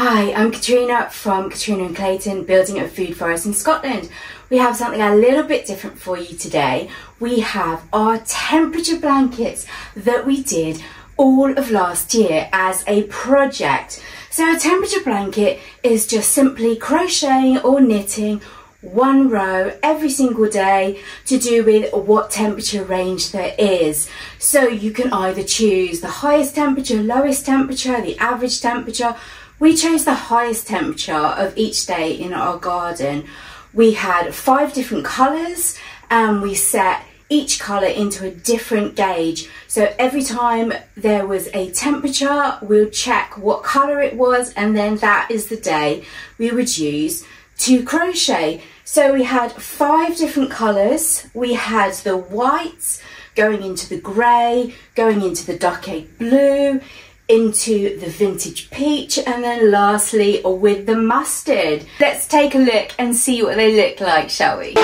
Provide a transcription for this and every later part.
Hi, I'm Katrina from Katrina and Clayton, building a food forest in Scotland. We have something a little bit different for you today. We have our temperature blankets that we did all of last year as a project. So a temperature blanket is just simply crocheting or knitting one row every single day to do with what temperature range there is. So you can either choose the highest temperature, lowest temperature, the average temperature. We chose the highest temperature of each day in our garden. We had five different colours and we set each colour into a different gauge. So every time there was a temperature, we'll check what colour it was and then that is the day we would use to crochet. So we had five different colours. We had the white going into the grey, going into the dark blue, into the vintage peach, and then lastly with the mustard. Let's take a look and see what they look like, shall we?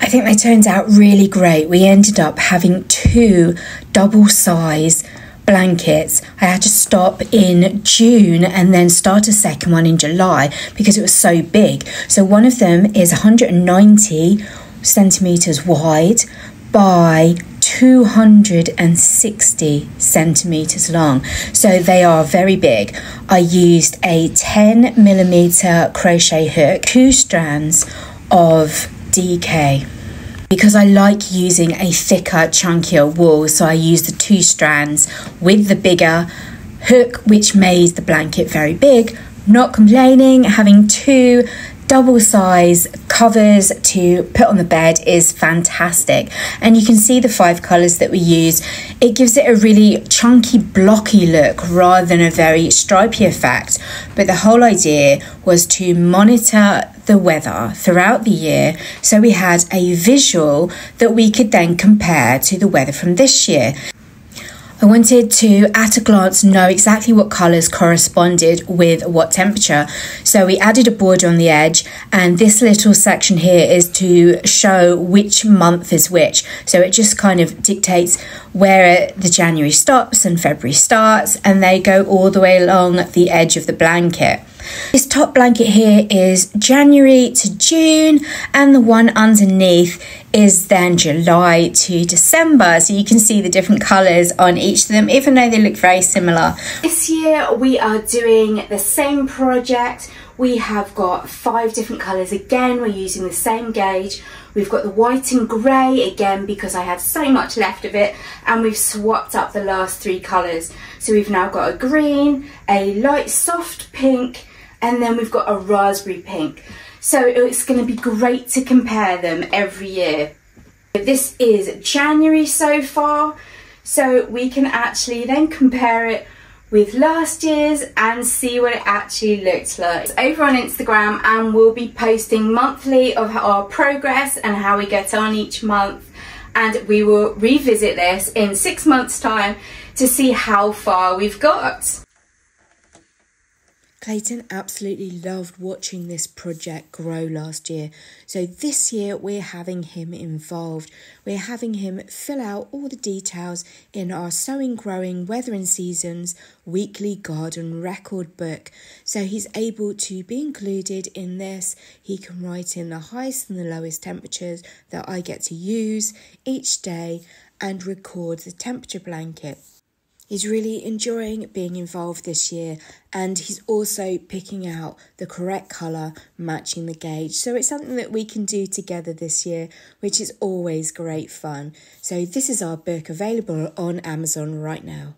I think they turned out really great. We ended up having two double size blankets. I had to stop in June and then start a second one in July because it was so big. So one of them is 190 centimeters wide by 260 centimeters long. So they are very big. I used a 10 millimeter crochet hook, two strands of DK because I like using a thicker, chunkier wool, so I use the two strands with the bigger hook, which made the blanket very big. Not complaining, having two double size covers to put on the bed is fantastic. And you can see the five colors that we use. It gives it a really chunky blocky look rather than a very stripy effect. But the whole idea was to monitor the weather throughout the year. So we had a visual that we could then compare to the weather from this year I wanted to, at a glance, know exactly what colours corresponded with what temperature. So we added a border on the edge, and this little section here is to show which month is which. So it just kind of dictates where the January stops and February starts, and they go all the way along the edge of the blanket. This top blanket here is January to June, and the one underneath is then July to December. So you can see the different colours on each of them, even though they look very similar. This year we are doing the same project. We have got five different colours. Again, we're using the same gauge. We've got the white and grey again because I had so much left of it and we've swapped up the last three colours. So we've now got a green, a light soft pink and then we've got a raspberry pink. So it's going to be great to compare them every year. This is January so far, so we can actually then compare it with last year's and see what it actually looks like. It's over on Instagram and we'll be posting monthly of our progress and how we get on each month and we will revisit this in six months time to see how far we've got. Clayton absolutely loved watching this project grow last year. So this year we're having him involved. We're having him fill out all the details in our Sowing, Growing, Weather and Seasons weekly garden record book. So he's able to be included in this. He can write in the highest and the lowest temperatures that I get to use each day and record the temperature blanket. He's really enjoying being involved this year and he's also picking out the correct colour matching the gauge. So it's something that we can do together this year, which is always great fun. So this is our book available on Amazon right now.